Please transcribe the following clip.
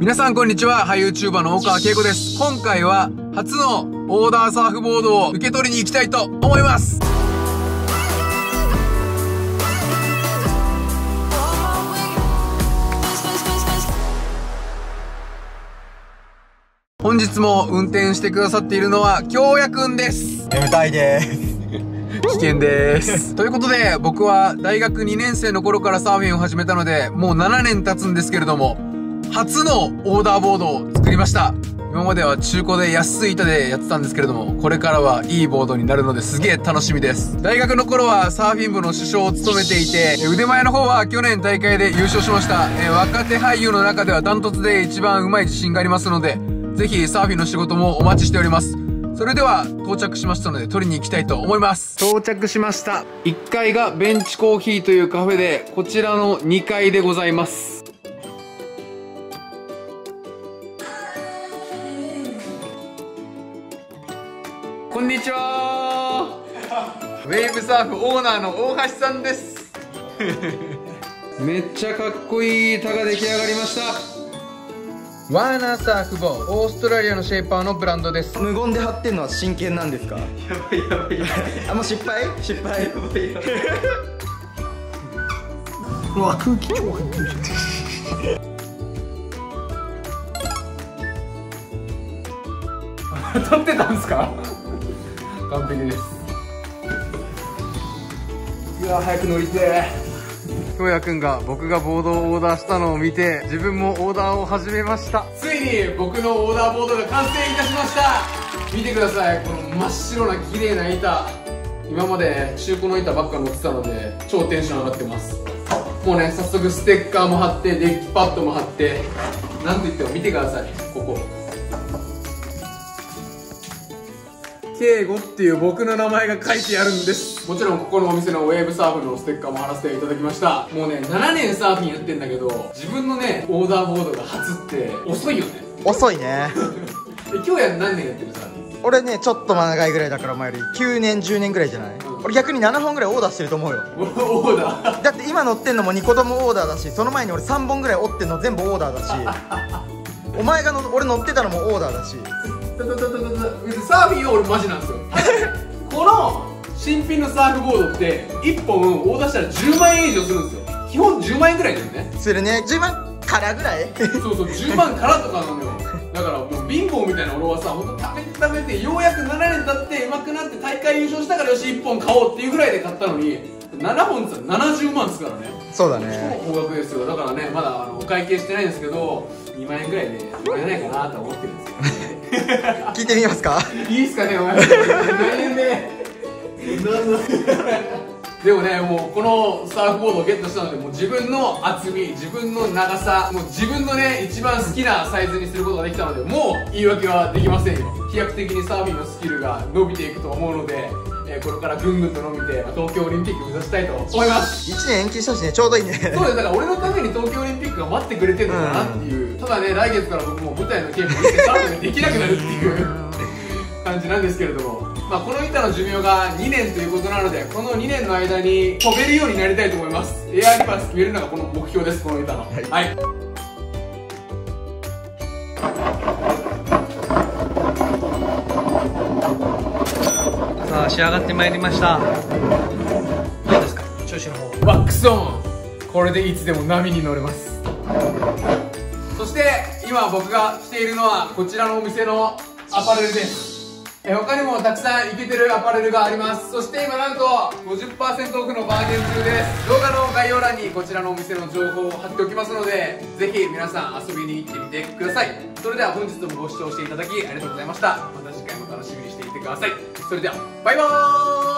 皆さんこんにちは、俳優 YouTuber の大川恵子です。今回は初のオーダーサーフボードを受け取りに行きたいと思います。本日も運転してくださっているのは京也くんです眠たいです 危険ですということで僕は大学2年生の頃からサーフィンを始めたのでもう7年経つんですけれども初のオーダーボードを作りました今までは中古で安い板でやってたんですけれどもこれからはいいボードになるのですげえ楽しみです大学の頃はサーフィン部の主将を務めていて腕前の方は去年大会で優勝しましたえ若手俳優の中ではダントツで一番うまい自信がありますのでぜひサーフィンの仕事もお待ちしております。それでは到着しましたので取りに行きたいと思います。到着しました。1階がベンチコーヒーというカフェで、こちらの2階でございます。こんにちは。ウェーブサーフオーナーの大橋さんです。めっちゃかっこいいタが出来上がりました。ワーナーサーフボーオーストラリアのシェイパーのブランドです。無言で貼ってんのは真剣なんですか？やばいやばいやばい。あもう失敗？失敗？やばいやばいうわ空気超入ってる撮ってたんですか？完璧です。うわ早く乗りて京也くんが僕がボードをオーダーしたのを見て自分もオーダーを始めました。ついに僕のオーダーボードが完成いたしました。見てください。この真っ白な綺麗な板。今まで中古の板ばっか乗ってたので超テンション上がってます。もうね早速ステッカーも貼ってデッキパッドも貼って。なんといっても見てください。ここ圭吾っていう僕の名前が書いてあるんです。もちろんここのお店のウェーブサーフのステッカーも貼らせていただきました。もうね7年サーフィンやってんだけど自分のねオーダーボードが初って遅いよね。遅いね 今日や何年やってるサーフィン？俺ねちょっと長いぐらいだからお前より9年10年ぐらいじゃない、うん、俺逆に7本ぐらいオーダーしてると思うよ。オーダー？だって今乗ってんのも2個ともオーダーだしその前に俺3本ぐらい折ってんの全部オーダーだし。お前がの俺乗ってたのもオーダーだしサーフィンは俺マジなんですよこの新品のサーフボードって1本オーダーしたら10万円以上するんですよ基本10万円ぐらいだよねするね10万からぐらいそうそう10万からとかなのよだからもう貧乏みたいな俺はさ本当貯めて貯めてようやく7年経って上手くなって大会優勝したからよし1本買おうっていうぐらいで買ったのに7本って70万ですからねそうだね超高額ですよだからねまだあのお会計してないんですけど2万円ぐらいでもらえないかなと思ってるんですけど、ね、聞いてみますか？いいっすかねお前何円ででもねもうこのサーフボードをゲットしたのでもう自分の厚み自分の長さもう自分のね一番好きなサイズにすることができたのでもう言い訳はできませんよ。飛躍的にサーフィンのスキルが伸びていくと思うのでえー、これからぐんぐんと伸びて、まあ、東京オリンピック目指したいと思います。1年延期したしねちょうどいいね。そうです。だから俺のために東京オリンピックが待ってくれてるのかなっていう、うん、ただね来月から僕も舞台の稽古してサーフィンできなくなるっていう 感じなんですけれども。まあ、この板の寿命が2年ということなのでこの2年の間に飛べるようになりたいと思います。エアリバース決めるのがこの目標ですこの板の。はい、はいさあ仕上がってまいりました。どうですか？調子の方。ワックスオン。これでいつでも波に乗れます。そして今僕が来ているのはこちらのお店のアパレルです。え他にもたくさんイケてるアパレルがあります。そして今なんと50%オフのバーゲン中です。動画の概要欄にこちらのお店の情報を貼っておきますのでぜひ皆さん遊びに行ってみてください。それでは本日もご視聴していただきありがとうございました。また次回も楽しみに。ください。それではバイバーイ。